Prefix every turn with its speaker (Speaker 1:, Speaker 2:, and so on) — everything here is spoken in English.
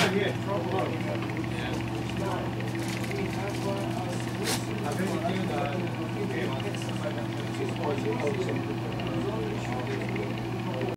Speaker 1: not here.
Speaker 2: Uh, a solution
Speaker 1: I think you
Speaker 2: us
Speaker 1: that-